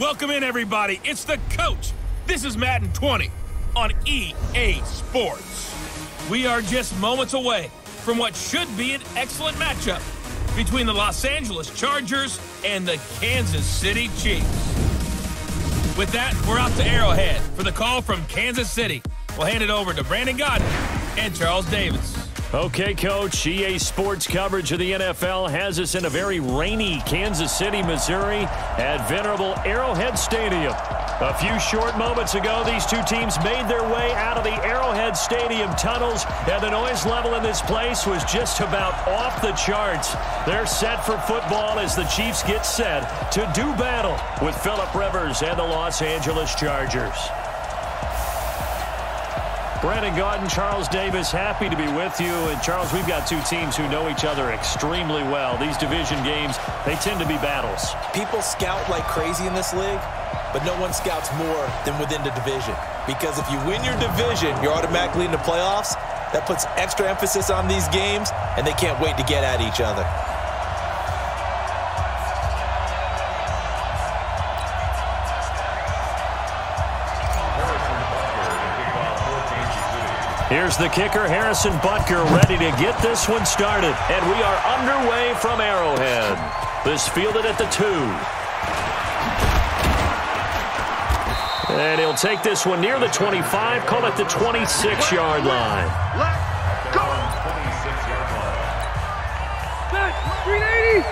Welcome in, everybody. It's the coach. This is Madden 20 on EA Sports. We are just moments away from what should be an excellent matchup between the Los Angeles Chargers and the Kansas City Chiefs. With that, we're out to Arrowhead for the call from Kansas City. We'll hand it over to Brandon Gaudin and Charles Davis. Okay, Coach. EA Sports coverage of the NFL has us in a very rainy Kansas City, Missouri at venerable Arrowhead Stadium. A few short moments ago, these two teams made their way out of the Arrowhead Stadium tunnels, and the noise level in this place was just about off the charts. They're set for football as the Chiefs get set to do battle with Philip Rivers and the Los Angeles Chargers. Brandon Gaudin, Charles Davis, happy to be with you. And Charles, we've got two teams who know each other extremely well. These division games, they tend to be battles. People scout like crazy in this league, but no one scouts more than within the division. Because if you win your division, you're automatically in the playoffs. That puts extra emphasis on these games, and they can't wait to get at each other. Here's the kicker, Harrison Butker, ready to get this one started. And we are underway from Arrowhead. This fielded at the two. And he'll take this one near the 25, call it the 26-yard line. Let's go! 380!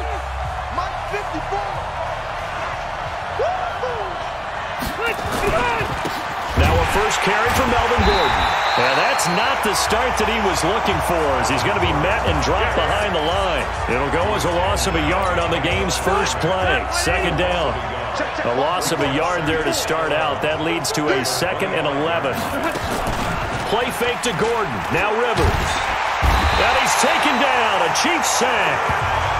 Now a first carry for Melvin Gordon. And that's not the start that he was looking for as he's going to be met and dropped behind the line. It'll go as a loss of a yard on the game's first play. Second down. A loss of a yard there to start out. That leads to a second and 11. Play fake to Gordon. Now Rivers. And he's taken down. A Chiefs sack.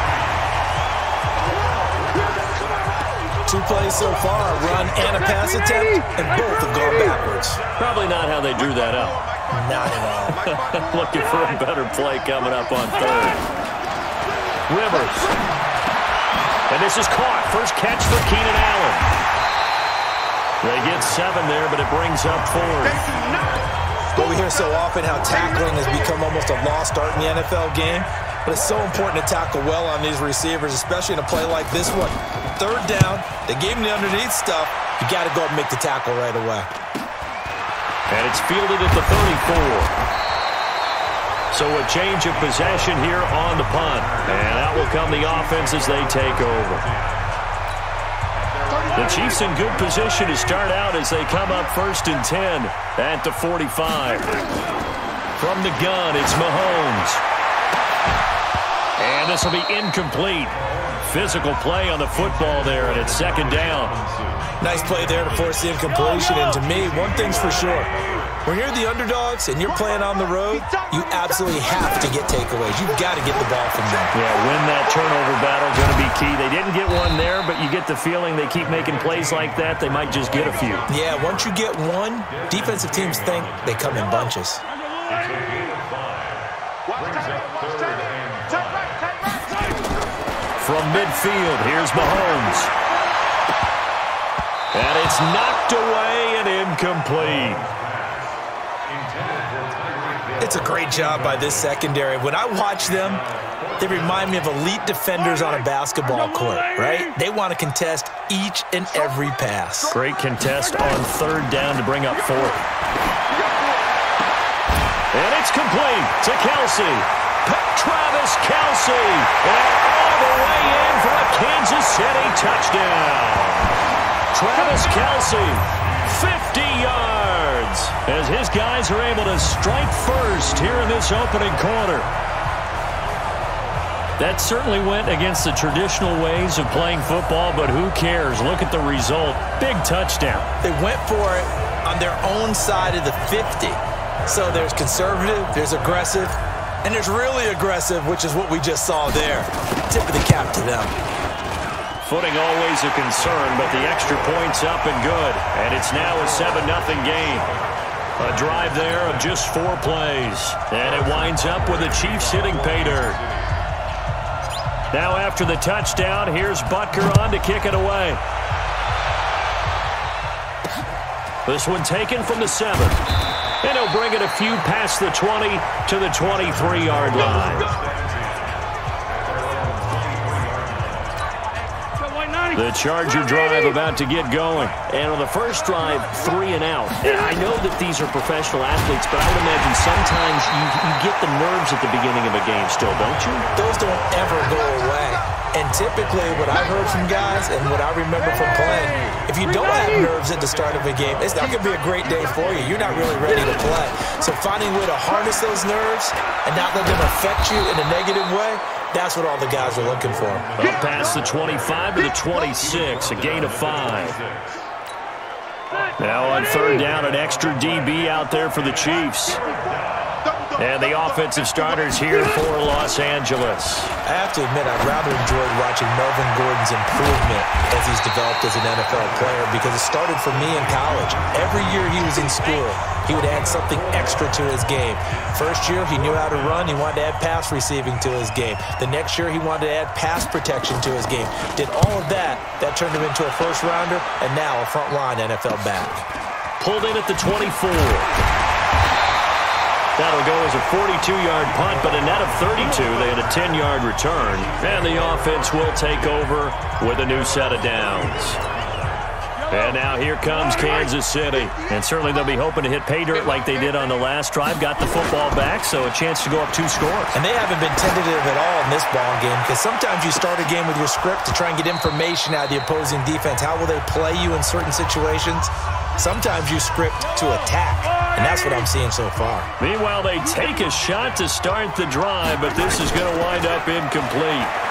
Two plays so far, a run and a pass attempt, and both have gone backwards. Probably not how they drew that up. Not at all. Looking for a better play coming up on third. Rivers. And this is caught. First catch for Keenan Allen. They get seven there, but it brings up four. Well, we hear so often how tackling has become almost a lost art in the NFL game. But it's so important to tackle well on these receivers, especially in a play like this one. Third down, they gave him the underneath stuff. You got to go and make the tackle right away. And it's fielded at the 34. So a change of possession here on the punt. And that will come the offense as they take over. The Chiefs in good position to start out as they come up first and 10 at the 45. From the gun, it's Mahomes. And this will be incomplete. Physical play on the football there, and it's second down. Nice play there to force the incompletion. And to me, one thing's for sure. When you're the underdogs and you're playing on the road, you absolutely have to get takeaways. You've got to get the ball from them. Yeah, win that turnover battle going to be key. They didn't get one there, but you get the feeling they keep making plays like that, they might just get a few. Yeah, once you get one, defensive teams think they come in bunches. From midfield, here's Mahomes. And it's knocked away and incomplete. It's a great job by this secondary. When I watch them, they remind me of elite defenders on a basketball court, right? They want to contest each and every pass. Great contest on third down to bring up fourth. And it's complete to Kelce. Travis Kelce. And the way in for a Kansas City touchdown. Travis Kelce, 50 yards, as his guys are able to strike first here in this opening quarter. That certainly went against the traditional ways of playing football, but who cares? Look at the result. Big touchdown. They went for it on their own side of the 50. So there's conservative, there's aggressive, and there's really aggressive, which is what we just saw there. Tip of the cap to them. Footing always a concern, but the extra point's up and good. And it's now a 7-0 game. A drive there of just four plays. And it winds up with the Chiefs hitting pay dirt. Now after the touchdown, here's Butker on to kick it away. This one taken from the 7. And he'll bring it a few past the 20 to the 23-yard line. The Charger drive about to get going. And on the first drive, three and out. And I know that these are professional athletes, but I would imagine sometimes you, you get the nerves at the beginning of a game still, don't you? Those don't ever go away. And typically what I've heard from guys and what I remember from playing, if you don't have nerves at the start of a game, it's not going to be a great day for you. You're not really ready to play. So finding a way to harness those nerves and not let them affect you in a negative way, that's what all the guys are looking for. Up past the 25 to the 26, a gain of five. Now on third down, an extra DB out there for the Chiefs. And the offensive starters here for Los Angeles. I have to admit, I've rather enjoyed watching Melvin Gordon's improvement as he's developed as an NFL player because it started for me in college. Every year he was in school, he would add something extra to his game. First year, he knew how to run. He wanted to add pass receiving to his game. The next year, he wanted to add pass protection to his game. Did all of that. That turned him into a first rounder and now a front line NFL back. Pulled in at the 24. That'll go as a 42-yard punt, but a net of 32. They had a 10-yard return. And the offense will take over with a new set of downs. And now here comes Kansas City. And certainly they'll be hoping to hit pay dirt like they did on the last drive. Got the football back, so a chance to go up two scores. And they haven't been tentative at all in this ball game because sometimes you start a game with your script to try and get information out of the opposing defense. How will they play you in certain situations? Sometimes you script to attack, and that's what I'm seeing so far. Meanwhile, they take a shot to start the drive, but this is going to wind up incomplete.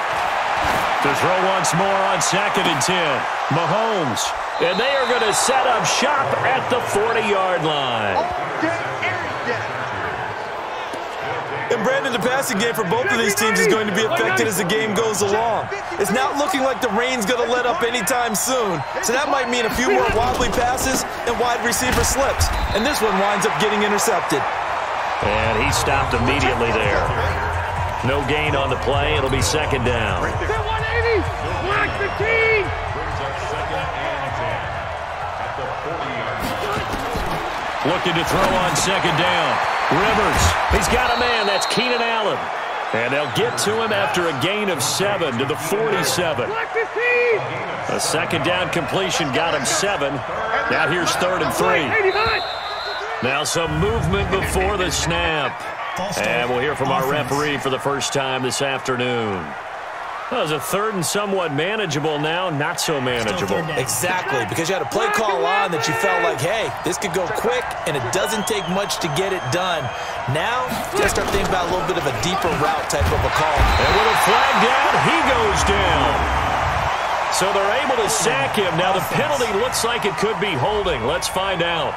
To throw once more on second and 10. Mahomes. And they are going to set up shop at the 40-yard line. And Brandon, the passing game for both of these teams is going to be affected as the game goes along. It's not looking like the rain's going to let up anytime soon. So that might mean a few more wobbly passes and wide receiver slips. And this one winds up getting intercepted. And he stopped immediately there. No gain on the play. It'll be second down. 180! Black 15! Looking to throw on second down. Rivers. He's got a man. That's Keenan Allen. And they'll get to him after a gain of seven to the 47. A second down completion got him seven. Now here's third and three. Now some movement before the snap. And we'll hear from our referee for the first time this afternoon. That was a third and somewhat manageable now, not so manageable. Exactly, because you had a play call on that you felt like, hey, this could go quick, and it doesn't take much to get it done. Now, you got to start thinking about a little bit of a deeper route type of a call. And with a flag down, he goes down. So they're able to sack him. Now the penalty looks like it could be holding. Let's find out.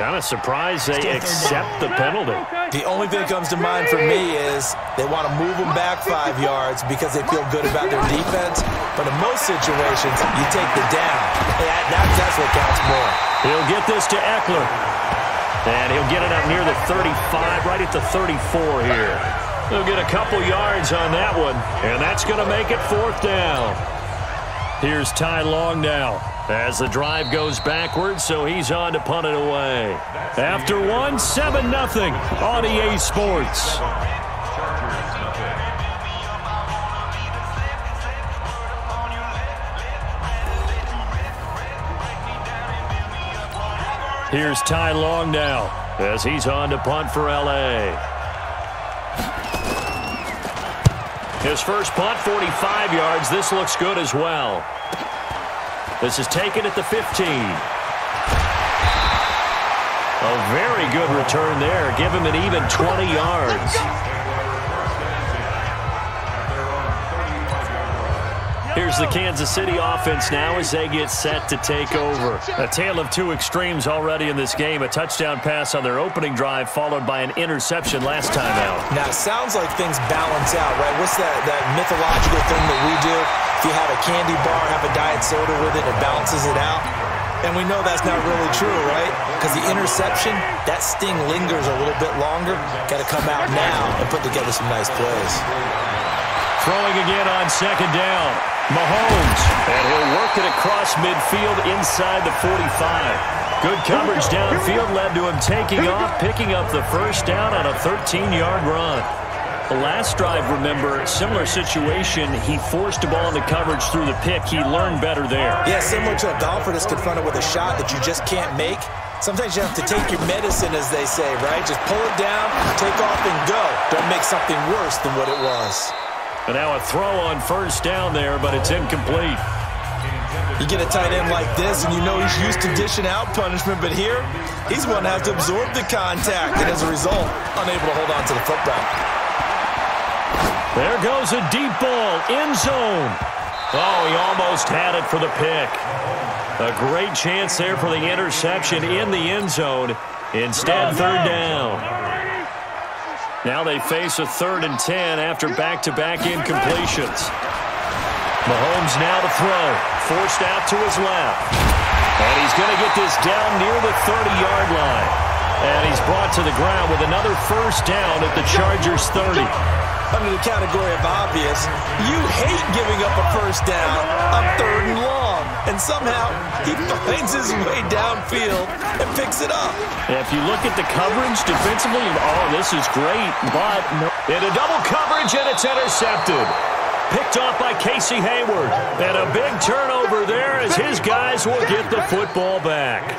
Kind of surprised they accept the penalty. The only thing that comes to mind for me is they want to move them back five yards because they feel good about their defense. But in most situations, you take the down. That, that, that's what counts more. He'll get this to Ekeler. And he'll get it up near the 35, right at the 34 here. He'll get a couple yards on that one, and that's going to make it fourth down. Here's Ty Long now as the drive goes backwards, so he's on to punt it away. After one, 7-0 on EA Sports. Here's Ty Long now as he's on to punt for L.A. His first punt, 45 yards. This looks good as well. This is taken at the 15. A very good return there. Give him an even 20 yards. Here's the Kansas City offense now as they get set to take over. A tale of two extremes already in this game. A touchdown pass on their opening drive followed by an interception last time out. Now, it sounds like things balance out, right? What's that, that mythological thing that we do? If you have a candy bar, have a diet soda with it, it balances it out. And we know that's not really true, right? Because the interception, that sting lingers a little bit longer. Got to come out now and put together some nice plays. Throwing again on second down. Mahomes. And he'll work it across midfield inside the 45. Good coverage downfield led to him taking off, picking up the first down on a 13-yard run. The last drive, remember, similar situation. He forced a ball into coverage through the pick. He learned better there. Yeah, similar to a golfer that's confronted with a shot that you just can't make. Sometimes you have to take your medicine, as they say, right? Just pull it down, take off, and go. Don't make something worse than what it was. And now a throw on first down there, but it's incomplete. You get a tight end like this, and you know he's used to dishing out punishment, but here, he's going to have to absorb the contact, and as a result, unable to hold on to the football. There goes a deep ball, end zone. Oh, he almost had it for the pick. A great chance there for the interception in the end zone. Instead, third down. Now they face a third and 10 after back-to-back -back incompletions. Mahomes now to throw. Forced out to his left. And he's going to get this down near the 30-yard line. And he's brought to the ground with another first down at the Chargers 30 under the category of obvious, you hate giving up a first down on third and long. And somehow he finds his way downfield and picks it up. If you look at the coverage defensively, oh, this is great. But in a double coverage, and it's intercepted. Picked off by Casey Hayward. And a big turnover there as his guys will get the football back.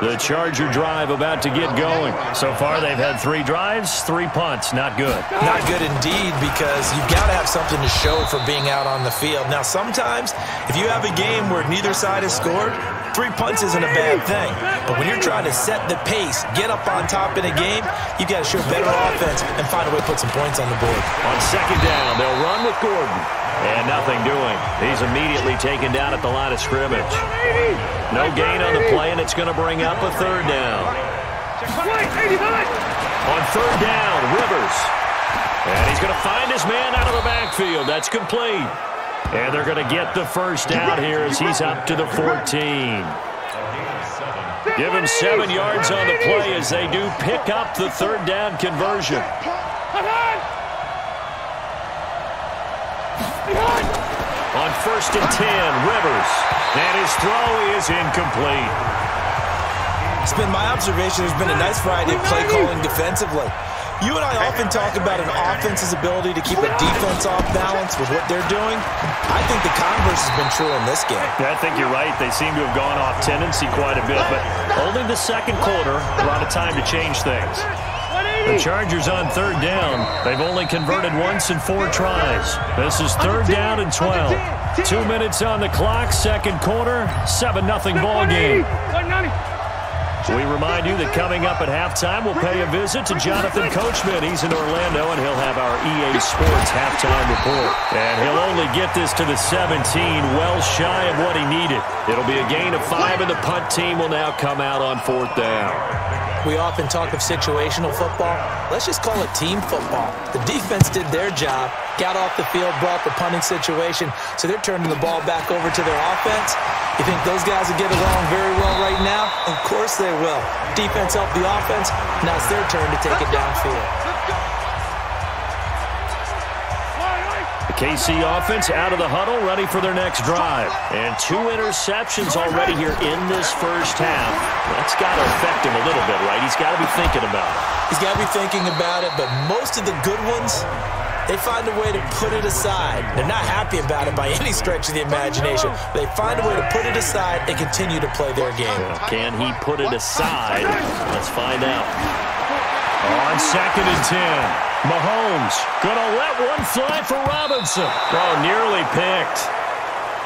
The Charger drive about to get going. So far, they've had three drives, three punts. Not good. Not good indeed because you've got to have something to show for being out on the field. Now, sometimes if you have a game where neither side has scored, three punts isn't a bad thing. But when you're trying to set the pace, get up on top in a game, you've got to show better offense and find a way to put some points on the board. On second down, they'll run with Gordon. And nothing doing. He's immediately taken down at the line of scrimmage. No gain on the play, and it's going to bring up a third down. On third down, Rivers. And he's going to find his man out of the backfield. That's complete. And they're going to get the first down here as he's up to the 14. Give him seven yards on the play as they do pick up the third down conversion. On first and 10, Rivers. And his throw is incomplete. It's been my observation there's been a nice variety of play calling defensively. You and I often talk about an offense's ability to keep a defense off balance with what they're doing. I think the converse has been true in this game. Yeah, I think you're right. They seem to have gone off tendency quite a bit, but only the second quarter, a lot of time to change things. The Chargers on third down. They've only converted once in four tries. This is third down and 12. Two minutes on the clock, second quarter, 7-0 ball game. We remind you that coming up at halftime, we'll pay a visit to Jonathan Coachman. He's in Orlando, and he'll have our EA Sports halftime report. And he'll only get this to the 17, well shy of what he needed. It'll be a gain of five, and the punt team will now come out on fourth down. We often talk of situational football. Let's just call it team football. The defense did their job, got off the field, brought the punting situation, so they're turning the ball back over to their offense. You think those guys will get along very well right now? Of course they will. Defense helped the offense. Now it's their turn to take it downfield. KC offense out of the huddle, ready for their next drive. And two interceptions already here in this first half. That's got to affect him a little bit, right? He's got to be thinking about it. He's got to be thinking about it, but most of the good ones, they find a way to put it aside. They're not happy about it by any stretch of the imagination. They find a way to put it aside and continue to play their game. Can he put it aside? Let's find out. On second and 10. Mahomes to let one fly for Robinson. Oh, nearly picked.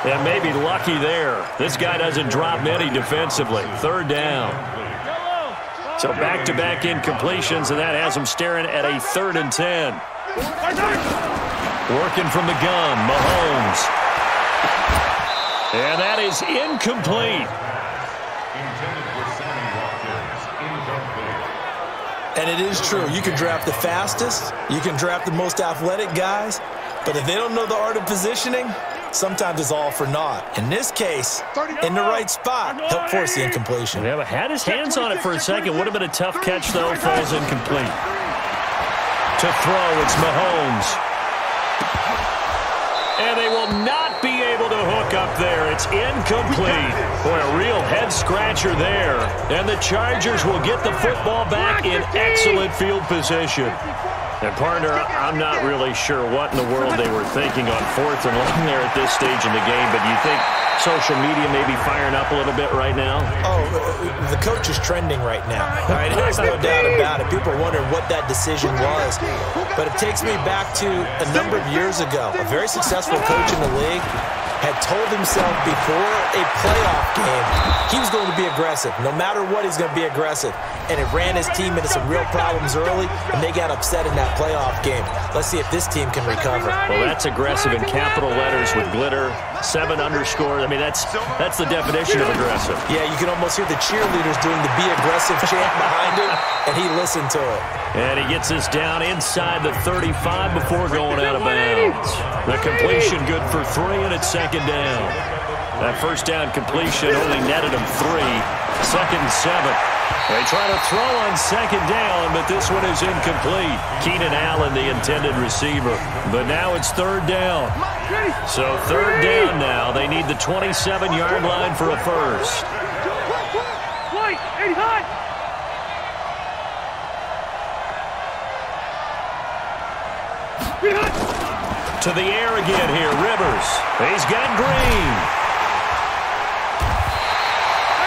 And maybe lucky there. This guy doesn't drop many defensively. Third down. So back-to-back -back incompletions, and that has him staring at a third and 10. Working from the gun, Mahomes. And that is incomplete. And it is true. You can draft the fastest. You can draft the most athletic guys. But if they don't know the art of positioning, sometimes it's all for naught. In this case, in the right spot, help force the incompletion. Yeah, had his hands on it for a second. Would have been a tough catch, though. Falls incomplete. To throw, it's Mahomes. And they will not up there. It's incomplete. Boy, a real head-scratcher there. And the Chargers will get the football back in excellent field position. And, partner, I'm not really sure what in the world they were thinking on fourth and long there at this stage in the game, but you think social media may be firing up a little bit right now? Oh, uh, uh, the coach is trending right now. Right? There's no doubt about it. People are wondering what that decision was. But it takes me back to a number of years ago. A very successful coach in the league had told himself before a playoff game he was going to be aggressive. No matter what, he's going to be aggressive. And it ran his team into some real problems early, and they got upset in that playoff game. Let's see if this team can recover. Well, that's aggressive in capital letters with glitter, seven underscore. I mean, that's that's the definition of aggressive. Yeah, you can almost hear the cheerleaders doing the be aggressive chant behind him, and he listened to it. And he gets us down inside the 35 before going out of bounds. The completion good for three, and it's second down. That first down completion only netted him three. Second and seven. They try to throw on second down, but this one is incomplete. Keenan Allen, the intended receiver. But now it's third down. So third down now. They need the 27-yard line for a first. White, 80 high. To the air again here, Rivers. He's got Green.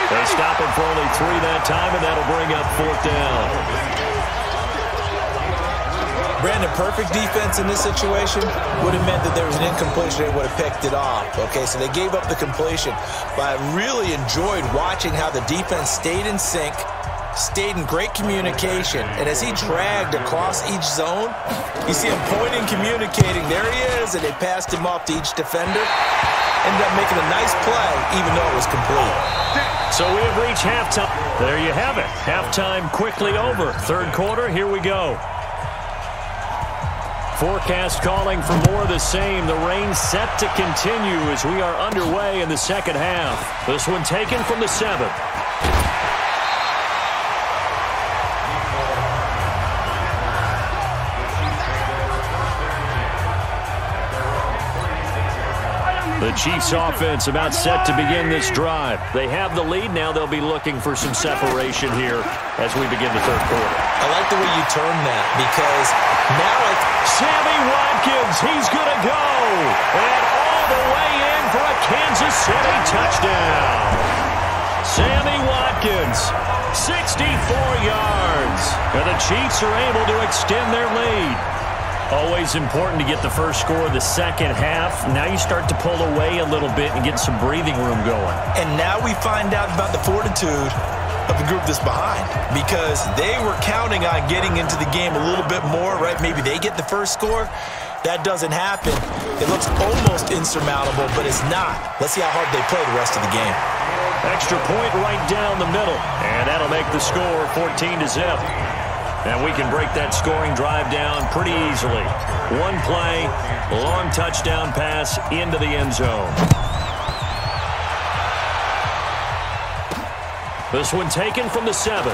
They stop him for only three that time, and that'll bring up fourth down. Brandon, perfect defense in this situation would have meant that there was an incompletion. They would have picked it off. Okay, so they gave up the completion. But I really enjoyed watching how the defense stayed in sync, stayed in great communication. And as he dragged across each zone, you see him pointing, communicating. There he is, and they passed him off to each defender. Ended up making a nice play, even though it was complete. So we have reached halftime. There you have it. Halftime quickly over. Third quarter, here we go. Forecast calling for more of the same. The rain set to continue as we are underway in the second half. This one taken from the seventh. The Chiefs offense about set to begin this drive. They have the lead now. They'll be looking for some separation here as we begin the third quarter. I like the way you turn that because now I Sammy Watkins, he's going to go. And all the way in for a Kansas City touchdown. Sammy Watkins, 64 yards. And the Chiefs are able to extend their lead. Always important to get the first score of the second half. Now you start to pull away a little bit and get some breathing room going. And now we find out about the fortitude of the group that's behind because they were counting on getting into the game a little bit more, right? Maybe they get the first score. That doesn't happen. It looks almost insurmountable, but it's not. Let's see how hard they play the rest of the game. Extra point right down the middle, and that'll make the score 14 to zip. And we can break that scoring drive down pretty easily. One play, long touchdown pass into the end zone. This one taken from the seven.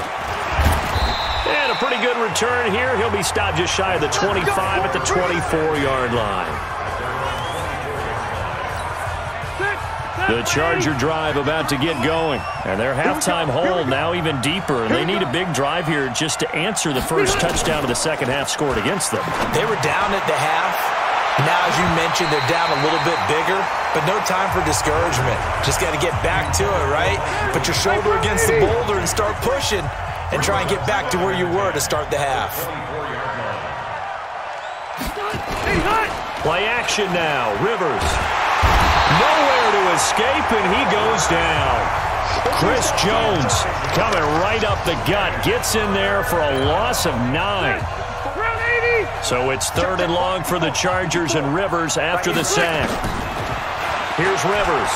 And a pretty good return here. He'll be stopped just shy of the 25 at the 24-yard line. The Charger drive about to get going. And their halftime hole now even deeper. And they need a big drive here just to answer the first touchdown of the second half scored against them. They were down at the half. Now, as you mentioned, they're down a little bit bigger, but no time for discouragement. Just got to get back to it, right? Put your shoulder against the boulder and start pushing and try and get back to where you were to start the half. Play action now. Rivers. Nowhere to escape, and he goes down. Chris Jones coming right up the gut. Gets in there for a loss of nine. So it's third and long for the Chargers and Rivers after the sack. Here's Rivers.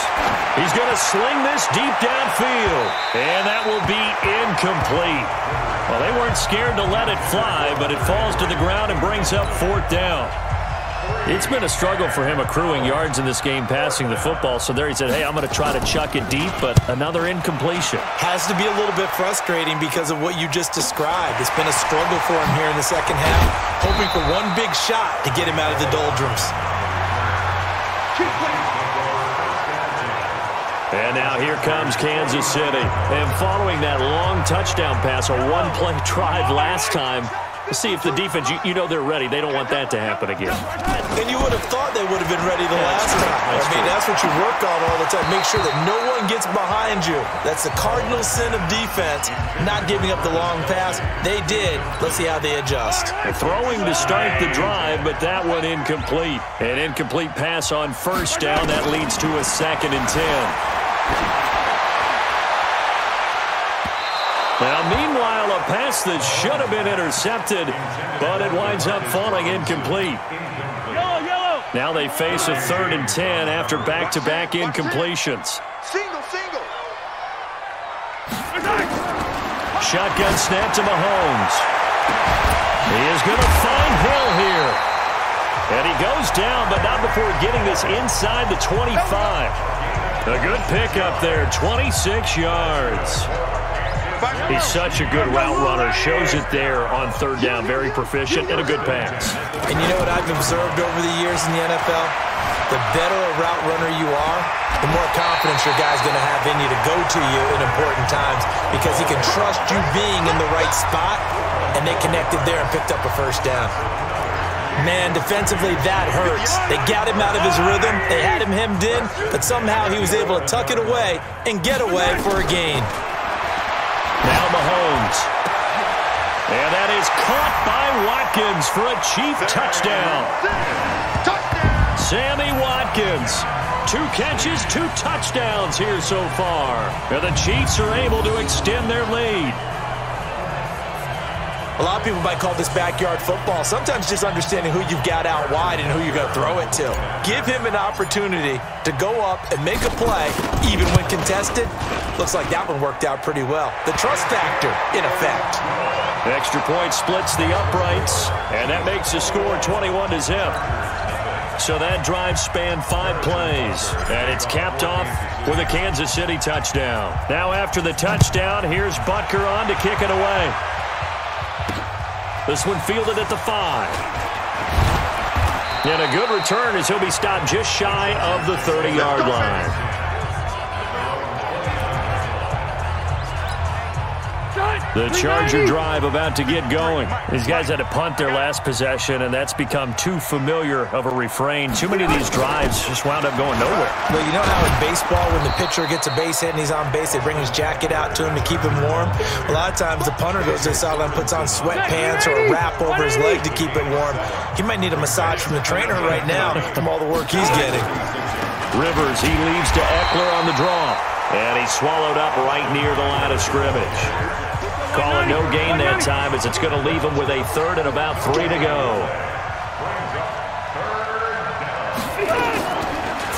He's going to sling this deep downfield. And that will be incomplete. Well, they weren't scared to let it fly, but it falls to the ground and brings up fourth down. It's been a struggle for him accruing yards in this game passing the football. So there he said, hey, I'm going to try to chuck it deep, but another incompletion. Has to be a little bit frustrating because of what you just described. It's been a struggle for him here in the second half, hoping for one big shot to get him out of the doldrums. And now here comes Kansas City. And following that long touchdown pass, a one-play drive last time, see if the defense, you, you, know they're ready. They don't want that to happen again. And you would have thought they would have been ready the yeah, last time. That's I mean, true. that's what you work on all the time. Make sure that no one gets behind you. That's the cardinal sin of defense, not giving up the long pass. They did. Let's see how they adjust. Throwing to start the drive, but that one incomplete. An incomplete pass on first down. That leads to a second and ten. Now, meanwhile, a pass that should have been intercepted, but it winds up falling incomplete. Yellow, yellow. Now they face a third and ten after back-to-back -back incompletions. Single, single. Shotgun snap to Mahomes. He is going to find Hill here. And he goes down, but not before getting this inside the 25. A good pickup there, 26 yards. He's such a good route runner. Shows it there on third down. Very proficient and a good pass. And you know what I've observed over the years in the NFL? The better a route runner you are, the more confidence your guy's going to have in you to go to you in important times because he can trust you being in the right spot, and they connected there and picked up a first down. Man, defensively, that hurts. They got him out of his rhythm. They had him hemmed in, but somehow he was able to tuck it away and get away for a gain. And that is caught by Watkins for a Chief touchdown. Sammy Watkins. Two catches, two touchdowns here so far. And the Chiefs are able to extend their lead. A lot of people might call this backyard football. Sometimes just understanding who you've got out wide and who you're going to throw it to. Give him an opportunity to go up and make a play, even when contested. Looks like that one worked out pretty well. The trust factor in effect. extra point splits the uprights, and that makes the score 21 to zip. So that drive spanned five plays, and it's capped off with a Kansas City touchdown. Now after the touchdown, here's Butker on to kick it away. This one fielded at the five. And a good return as he'll be stopped just shy of the 30-yard line. The Charger drive about to get going. These guys had to punt their last possession, and that's become too familiar of a refrain. Too many of these drives just wound up going nowhere. Well, you know how in baseball, when the pitcher gets a base hit and he's on base, they bring his jacket out to him to keep him warm? A lot of times the punter goes to the sideline, puts on sweatpants or a wrap over his leg to keep it warm. He might need a massage from the trainer right now from all the work he's getting. Rivers, he leaves to Ekeler on the draw. And he's swallowed up right near the line of scrimmage. Calling no gain that time as it's going to leave him with a third and about three to go.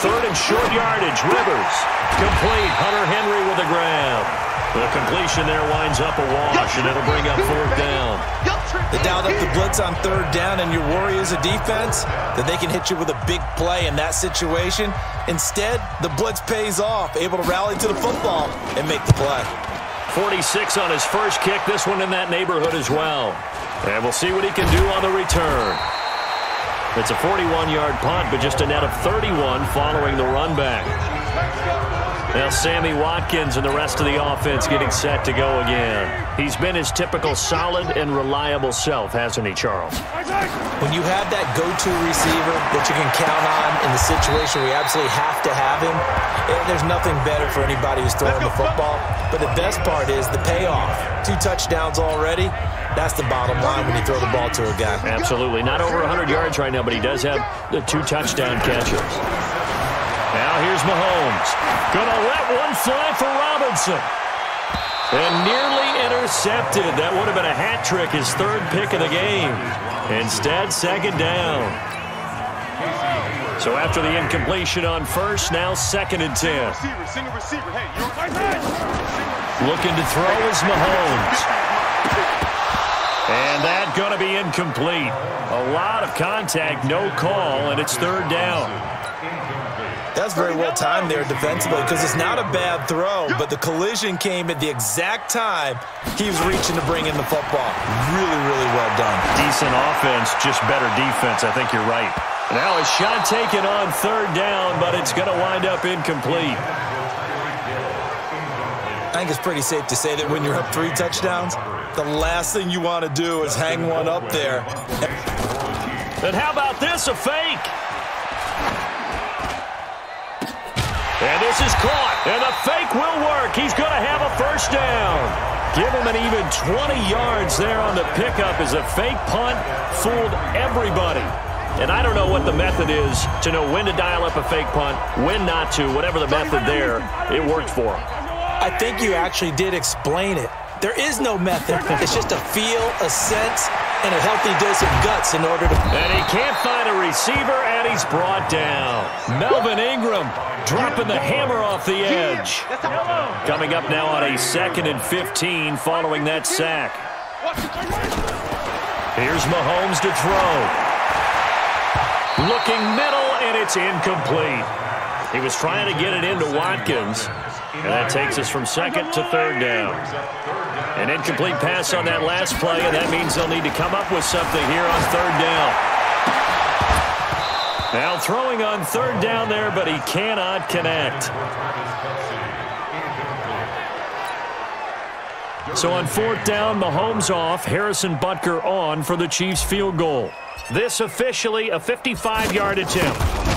Third and short yardage. Rivers. Complete. Hunter Henry with a grab. The completion there winds up a wash, and it'll bring up fourth down. They dialed up the blitz on third down, and your worry as a defense that they can hit you with a big play in that situation. Instead, the blitz pays off, able to rally to the football and make the play. 46 on his first kick. This one in that neighborhood as well. And we'll see what he can do on the return. It's a 41-yard punt, but just a net of 31 following the run back. Now Sammy Watkins and the rest of the offense getting set to go again. He's been his typical solid and reliable self, hasn't he, Charles? When you have that go-to receiver that you can count on in the situation where you absolutely have to have him, eh, there's nothing better for anybody who's throwing the football. But the best part is the payoff. Two touchdowns already. That's the bottom line when you throw the ball to a guy. Absolutely. Not over 100 yards right now, but he does have the two touchdown catches. Now here's Mahomes. Gonna let one fly for Robinson. And nearly intercepted. That would have been a hat trick, his third pick of the game. Instead, second down. So after the incompletion on first, now second and ten. Looking to throw is Mahomes. And that going to be incomplete. A lot of contact, no call, and it's third down. That's very well timed there defensively because it's not a bad throw, but the collision came at the exact time he was reaching to bring in the football. Really, really well done. Decent offense, just better defense. I think you're right. Now a shot taken on third down, but it's going to wind up incomplete. I think it's pretty safe to say that when you're up three touchdowns, the last thing you want to do is hang one up there. And how about this, a fake? And this is caught, and the fake will work. He's going to have a first down. Give him an even 20 yards there on the pickup as a fake punt fooled everybody. And I don't know what the method is to know when to dial up a fake punt, when not to, whatever the method there, it worked for him. I think you actually did explain it. There is no method. It's just a feel, a sense, and a healthy dose of guts in order to... And he can't find a receiver, and he's brought down. Melvin Ingram dropping the hammer off the edge. Coming up now on a second and 15 following that sack. Here's Mahomes to throw. Looking middle, and it's incomplete. He was trying to get it into Watkins, and that takes us from second to third down. An incomplete pass on that last play, and that means they'll need to come up with something here on third down. Now throwing on third down there, but he cannot connect. So on fourth down, Mahomes off, Harrison Butker on for the Chiefs field goal. This officially a 55-yard attempt.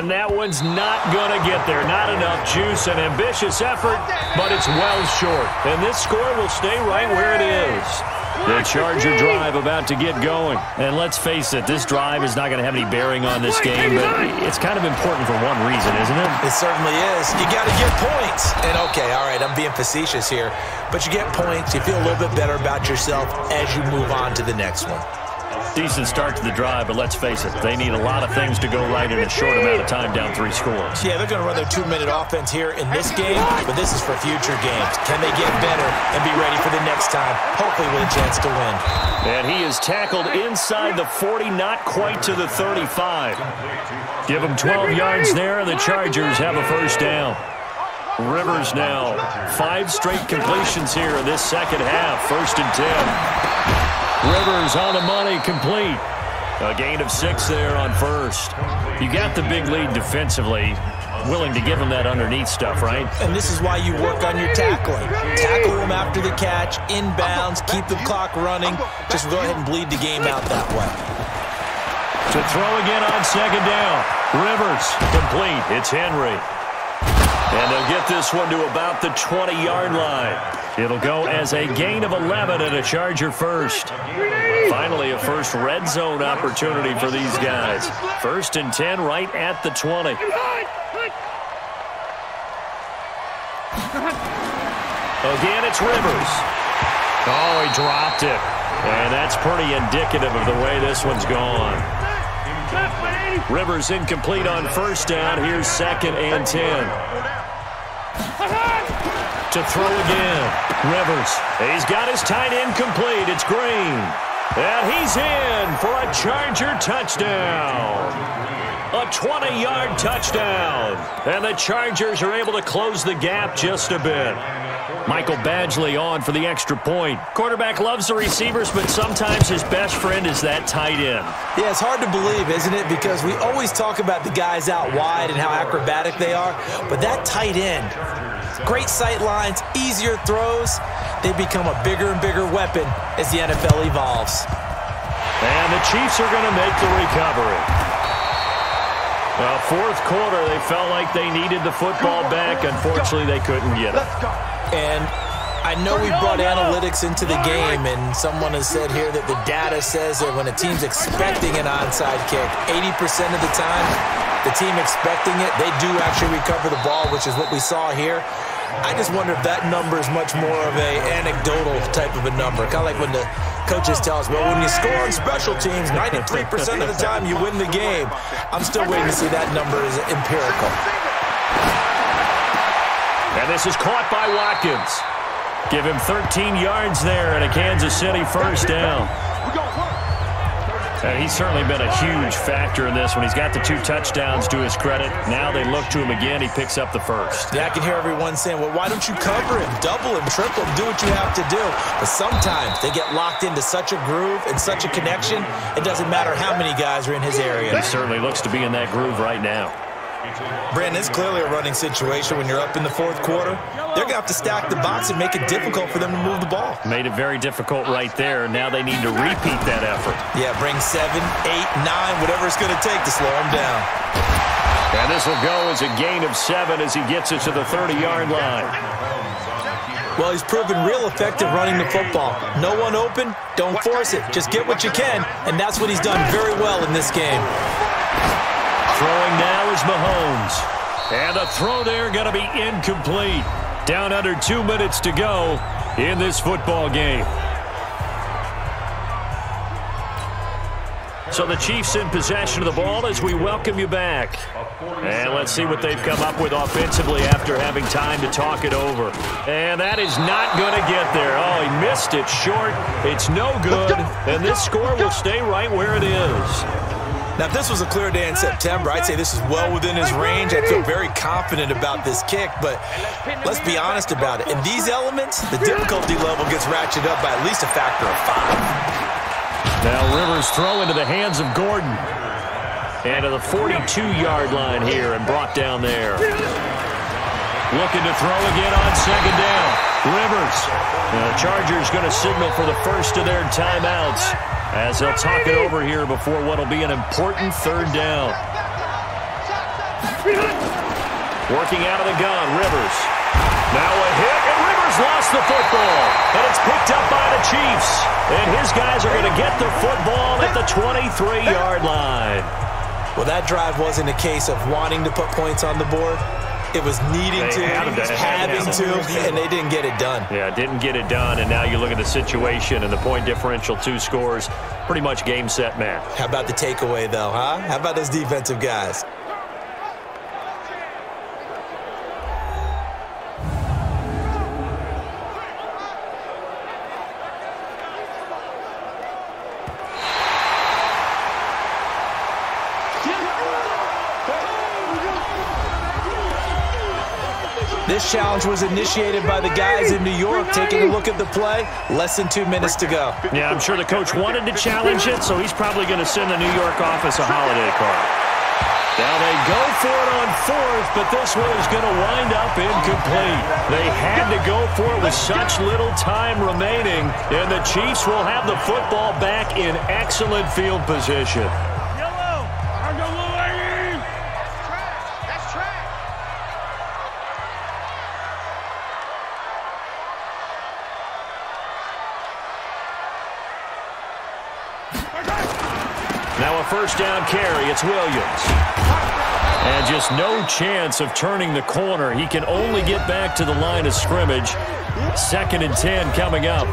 And that one's not going to get there. Not enough juice. An ambitious effort, but it's well short. And this score will stay right where it is. The Charger drive about to get going. And let's face it, this drive is not going to have any bearing on this game, but it's kind of important for one reason, isn't it? It certainly is. You got to get points. And okay, all right, I'm being facetious here, but you get points. You feel a little bit better about yourself as you move on to the next one. Decent start to the drive, but let's face it, they need a lot of things to go right in a short amount of time down three scores. Yeah, they're going to run their two-minute offense here in this game, but this is for future games. Can they get better and be ready for the next time, hopefully with a chance to win? And he is tackled inside the 40, not quite to the 35. Give him 12 yards there, and the Chargers have a first down. Rivers now. Five straight completions here in this second half. First and 10. Rivers on the money, complete. A gain of six there on first. You got the big lead defensively. Willing to give him that underneath stuff, right? And this is why you work on your tackling. Tackle him after the catch, inbounds, keep the clock running. Just go ahead and bleed the game out that way. To throw again on second down. Rivers, complete. It's Henry. And they'll get this one to about the 20-yard line. It'll go as a gain of 11 and a Charger first. Finally, a first red zone opportunity for these guys. First and 10 right at the 20. Again, it's Rivers. Oh, he dropped it. And that's pretty indicative of the way this one's gone. Rivers incomplete on first down. Here's second and 10 to throw again. Rivers. He's got his tight end complete. It's Green. And he's in for a Charger touchdown. A 20-yard touchdown. And the Chargers are able to close the gap just a bit. Michael Badgley on for the extra point. Quarterback loves the receivers, but sometimes his best friend is that tight end. Yeah, it's hard to believe, isn't it? Because we always talk about the guys out wide and how acrobatic they are, but that tight end, great sight lines, easier throws, they become a bigger and bigger weapon as the NFL evolves. And the Chiefs are going to make the recovery. Well, fourth quarter, they felt like they needed the football back. Unfortunately, they couldn't get it. And I know we brought analytics into the game, and someone has said here that the data says that when a team's expecting an onside kick, 80% of the time, the team expecting it, they do actually recover the ball, which is what we saw here. I just wonder if that number is much more of a anecdotal type of a number. Kind of like when the coaches tell us, well, when you score on special teams, 93% of the time you win the game. I'm still waiting to see that number is empirical. And this is caught by Watkins. Give him 13 yards there and a Kansas City first down. And he's certainly been a huge factor in this when he's got the two touchdowns to his credit. Now they look to him again. He picks up the first. Yeah, I can hear everyone saying, well, why don't you cover him, double him, triple him, do what you have to do. But sometimes they get locked into such a groove and such a connection, it doesn't matter how many guys are in his area. He certainly looks to be in that groove right now. Brandon, it's clearly a running situation when you're up in the fourth quarter. They're going to have to stack the box and make it difficult for them to move the ball. Made it very difficult right there. Now they need to repeat that effort. Yeah, bring seven, eight, nine, whatever it's going to take to slow them down. And this will go as a gain of seven as he gets it to the 30-yard line. Well, he's proven real effective running the football. No one open, don't force it. Just get what you can, and that's what he's done very well in this game. Throwing now is Mahomes. And the throw there going to be incomplete. Down under two minutes to go in this football game. So the Chiefs in possession of the ball as we welcome you back. And let's see what they've come up with offensively after having time to talk it over. And that is not going to get there. Oh, he missed it short. It's no good. And this score will stay right where it is. Now, if this was a clear day in September, I'd say this is well within his range. I feel very confident about this kick, but let's be honest about it. In these elements, the difficulty level gets ratcheted up by at least a factor of five. Now Rivers throw into the hands of Gordon. And to the 42-yard line here and brought down there. Looking to throw again on second down. Rivers. The Chargers going to signal for the first of their timeouts as they'll talk it over here before what will be an important third down. Working out of the gun, Rivers. Now a hit, and Rivers lost the football. And it's picked up by the Chiefs. And his guys are going to get the football at the 23-yard line. Well, that drive wasn't a case of wanting to put points on the board. It was needing They to, had to, having to. to, and they didn't get it done. Yeah, didn't get it done, and now you look at the situation and the point differential, two scores, pretty much game, set, match. How about the takeaway, though, huh? How about those defensive guys? Challenge was initiated by the guys in New York taking a look at the play. Less than two minutes to go. Yeah, I'm sure the coach wanted to challenge it, so he's probably going to send the New York office a holiday card. Now they go for it on fourth, but this one is going to wind up incomplete. They had to go for it with such little time remaining, and the Chiefs will have the football back in excellent field position. It's Williams. And just no chance of turning the corner. He can only get back to the line of scrimmage. Second and 10 coming up.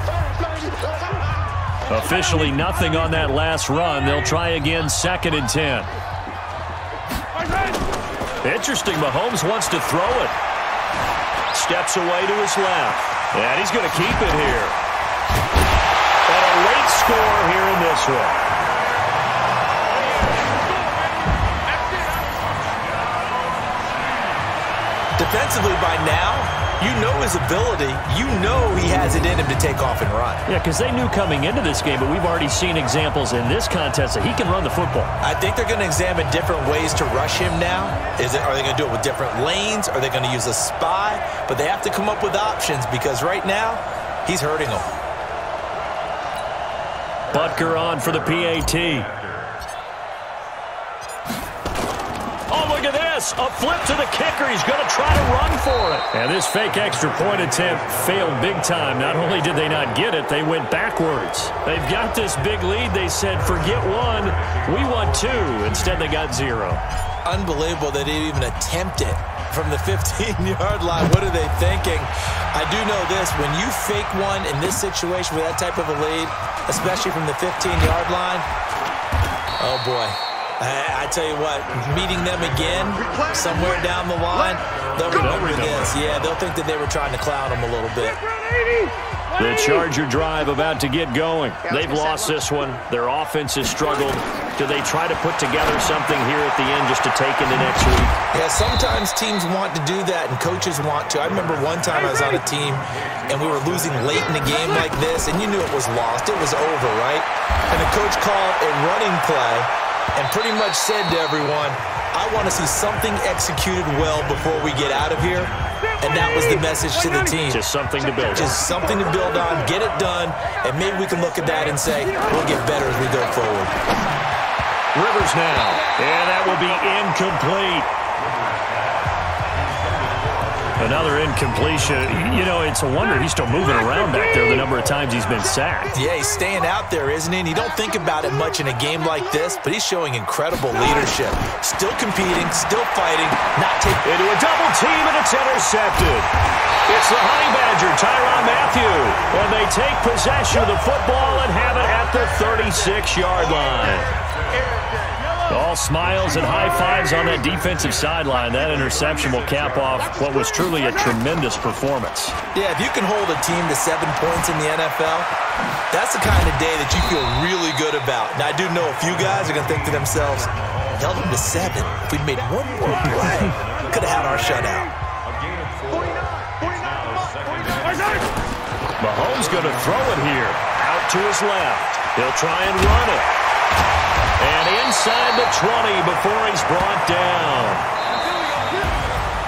Officially nothing on that last run. They'll try again second and 10. Interesting. Mahomes wants to throw it. Steps away to his left. And he's going to keep it here. And a late score here in this one. Defensively, by now, you know his ability. You know he has it in him to take off and run. Yeah, because they knew coming into this game, but we've already seen examples in this contest that he can run the football. I think they're going to examine different ways to rush him now. Is it? Are they going to do it with different lanes? Are they going to use a spy? But they have to come up with options because right now, he's hurting them. Butker on for the PAT. Look. A flip to the kicker. He's going to try to run for it. And this fake extra point attempt failed big time. Not only did they not get it, they went backwards. They've got this big lead. They said, forget one. We want two. Instead, they got zero. Unbelievable they didn't even attempt it from the 15-yard line. What are they thinking? I do know this. When you fake one in this situation with that type of a lead, especially from the 15-yard line, oh, boy. I, I tell you what, meeting them again somewhere down the line, they'll remember this. Yeah, they'll think that they were trying to clown them a little bit. The Charger drive about to get going. They've lost this one. Their offense has struggled. Do they try to put together something here at the end just to take into next week? Yeah, sometimes teams want to do that and coaches want to. I remember one time I was on a team and we were losing late in a game like this and you knew it was lost. It was over, right? And the coach called a running play and pretty much said to everyone, I want to see something executed well before we get out of here. And that was the message to the team. Just something to build Just something to build on, get it done, and maybe we can look at that and say, we'll get better as we go forward. Rivers now, and that will be incomplete. Another incompletion. You know, it's a wonder he's still moving around back there the number of times he's been sacked. Yeah, he's staying out there, isn't he? And you don't think about it much in a game like this, but he's showing incredible leadership. Still competing, still fighting, not taking... Into a double team, and it's intercepted. It's the Honey Badger, Tyrann Mathieu, And they take possession of the football and have it at the 36-yard line. Smiles and high fives on that defensive sideline. That interception will cap off what was truly a tremendous performance. Yeah, if you can hold a team to seven points in the NFL, that's the kind of day that you feel really good about. Now, I do know a few guys are going to think to themselves, held them to seven. If we'd made one more play, could have had our shutout. Mahomes going to throw it here. Out to his left. He'll try and run it. And inside the 20 before he's brought down.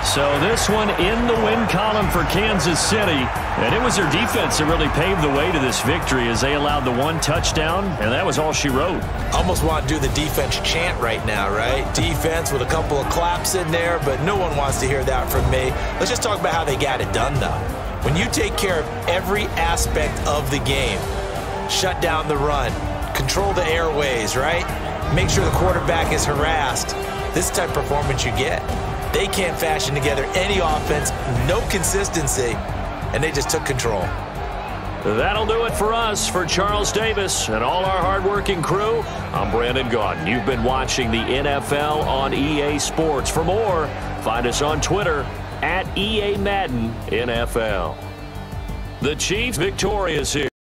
So this one in the win column for Kansas City. And it was their defense that really paved the way to this victory as they allowed the one touchdown, and that was all she wrote. Almost want to do the defense chant right now, right? Defense with a couple of claps in there, but no one wants to hear that from me. Let's just talk about how they got it done, though. When you take care of every aspect of the game, shut down the run, control the airways, right? Make sure the quarterback is harassed. This type of performance you get. They can't fashion together any offense, no consistency, and they just took control. That'll do it for us. For Charles Davis and all our hardworking crew, I'm Brandon Gaudin. You've been watching the NFL on EA Sports. For more, find us on Twitter at EA Madden NFL. The Chiefs victorious here.